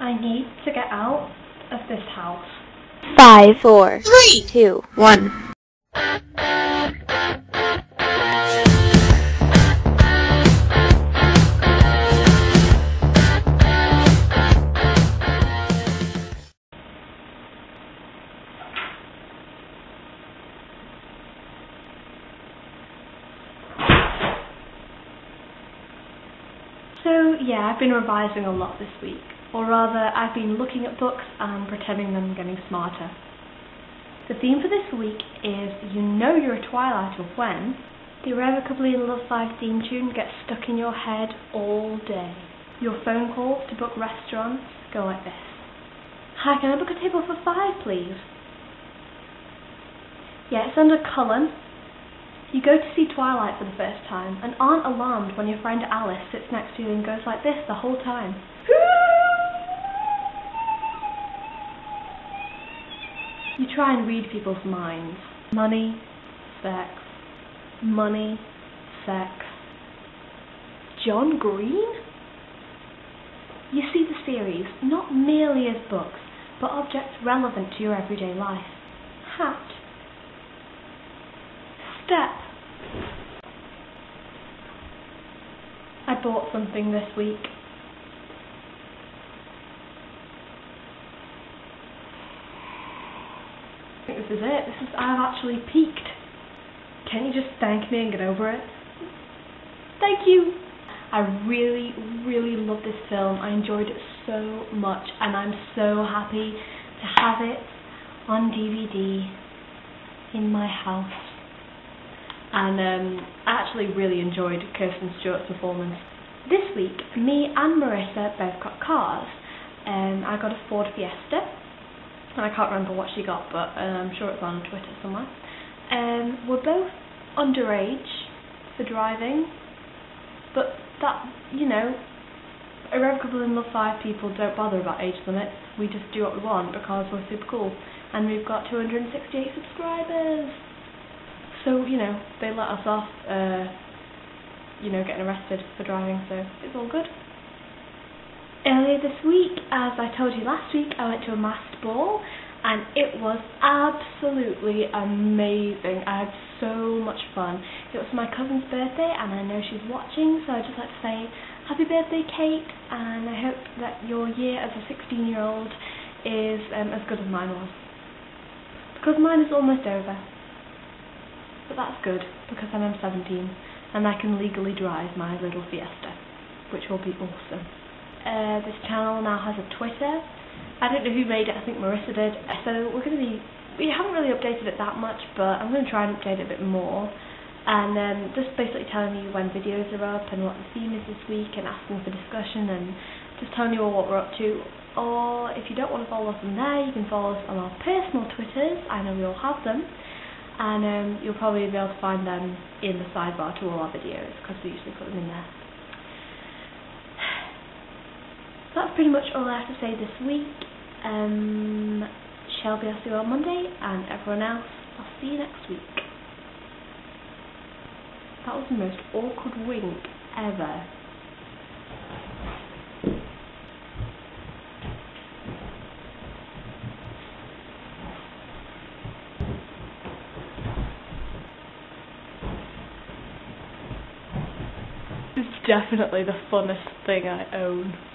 I need to get out of this house. Five, four, three, two, one. So, yeah, I've been revising a lot this week. Or rather, I've been looking at books and pretending I'm getting smarter. The theme for this week is You Know You're a Twilight of when the Irrevocably in Love 5 theme tune gets stuck in your head all day. Your phone calls to book restaurants go like this. Hi, can I book a table for five, please? Yeah, it's under Cullen. You go to see Twilight for the first time and aren't alarmed when your friend Alice sits next to you and goes like this the whole time. You try and read people's minds. Money, sex, money, sex. John Green? You see the series not merely as books, but objects relevant to your everyday life. Hat. Step. I bought something this week. I think this is it. This is I've actually peaked. Can you just thank me and get over it? Thank you. I really, really love this film. I enjoyed it so much, and I'm so happy to have it on DVD in my house. And um, I actually really enjoyed Kirsten Stewart's performance. This week, me and Marissa both got cars. Um, I got a Ford Fiesta, and I can't remember what she got, but uh, I'm sure it's on Twitter somewhere. Um, we're both underage for driving, but that, you know, Irrevocable in Love 5 people don't bother about age limits. We just do what we want because we're super cool. And we've got 268 subscribers. So, you know, they let us off, uh, you know, getting arrested for driving, so it's all good. Earlier this week, as I told you last week, I went to a masked ball and it was absolutely amazing. I had so much fun. It was my cousin's birthday and I know she's watching, so I'd just like to say happy birthday, Kate, and I hope that your year as a 16 year old is um, as good as mine was. Because mine is almost over. But that's good, because then I'm 17 and I can legally drive my little Fiesta, which will be awesome. Uh, this channel now has a Twitter. I don't know who made it, I think Marissa did. So we're going to be, we haven't really updated it that much, but I'm going to try and update it a bit more. And um, just basically telling you when videos are up and what the theme is this week and asking for discussion and just telling you all what we're up to. Or if you don't want to follow us on there, you can follow us on our personal Twitters. I know we all have them and um, you'll probably be able to find them in the sidebar to all our videos because we usually put them in there. That's pretty much all I have to say this week. Um, Shelby, I'll see you on Monday, and everyone else, I'll see you next week. That was the most awkward wink ever. It's definitely the funnest thing I own.